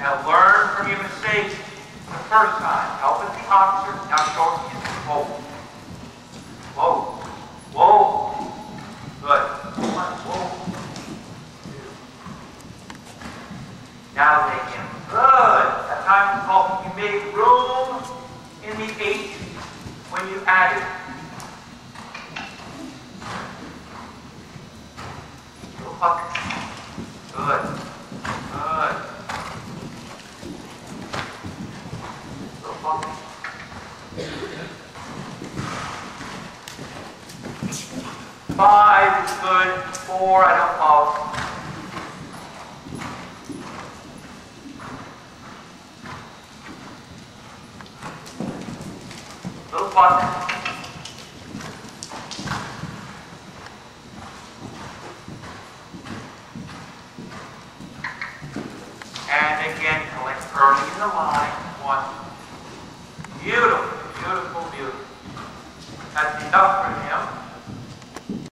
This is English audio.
Now learn from your mistakes the first time. Help the officer. Now shorten it. Whoa. Whoa. Whoa. Good. One. Whoa. Two. Now take him. Good. That time is called you made room in the eight when you added. Good. Good. Little puck. Five is good. Four, I don't know. Little puck. And again, collect early in the line. Beautiful, beautiful. That's enough for him.